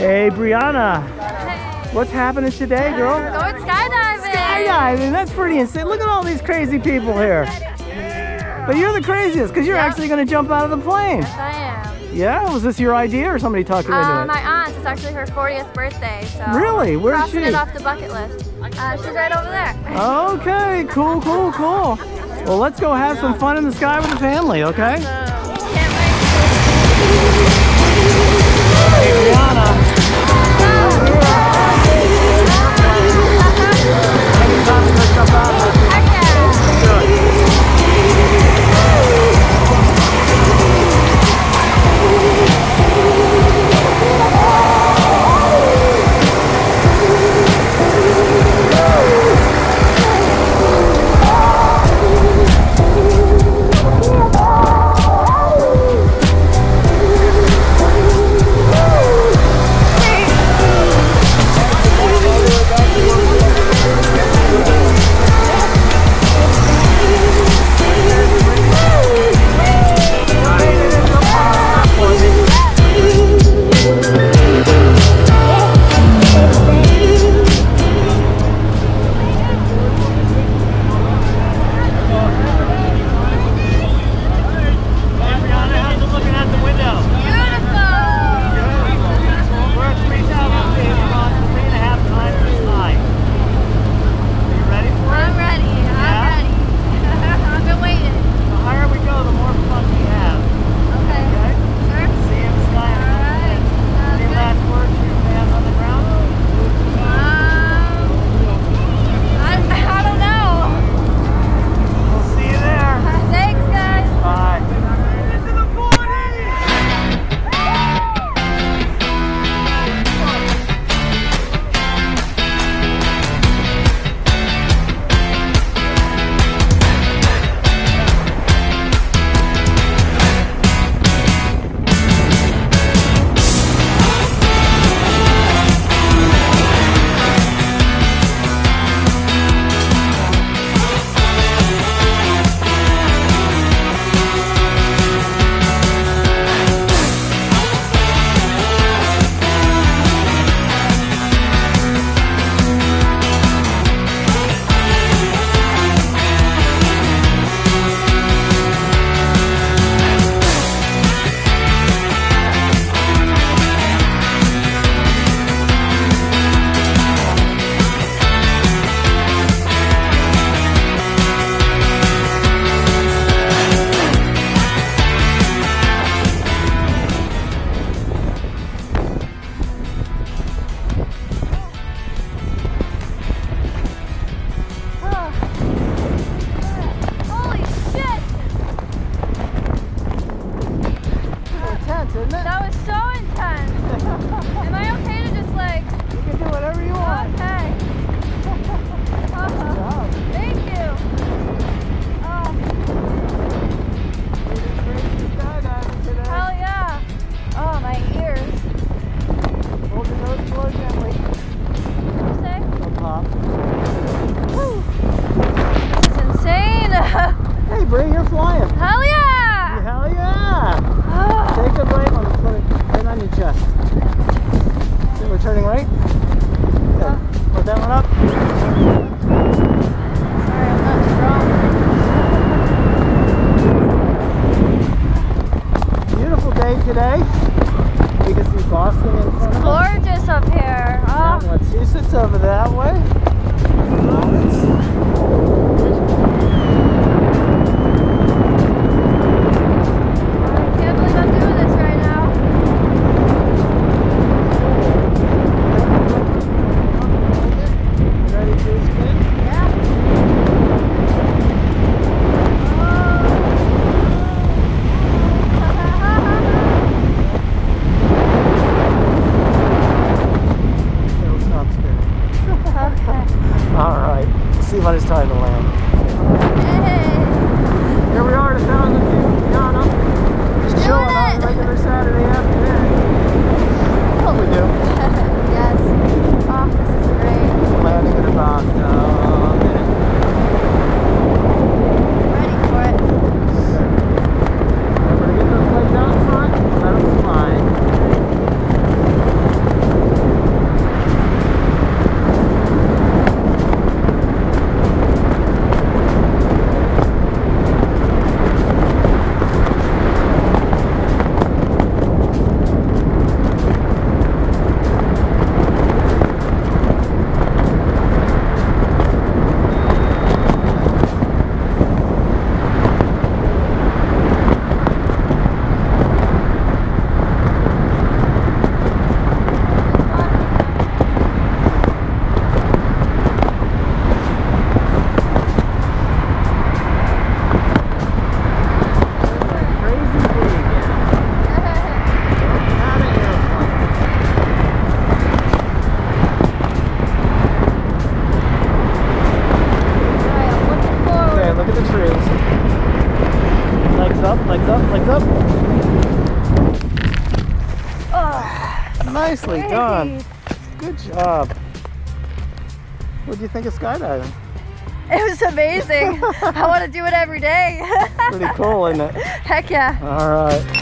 Hey, Brianna. Hey. What's happening today, girl? Going skydiving. Skydiving. That's pretty insane. Look at all these crazy people here. But you're the craziest because you're yep. actually going to jump out of the plane. Yes, I am. Yeah? Was this your idea or somebody talked you uh, into it? My aunt's. It's actually her 40th birthday. So really? Where's she? Crossing it off the bucket list. Uh, she's right over there. Okay. Cool, cool, cool. Well, let's go have some fun in the sky with the family, okay? Awesome. today. You can see Boston in front It's gorgeous up here. Oh. Massachusetts over that way. Nicely done. Good job. What do you think of skydiving? It was amazing. I want to do it every day. Pretty cool, isn't it? Heck yeah. All right.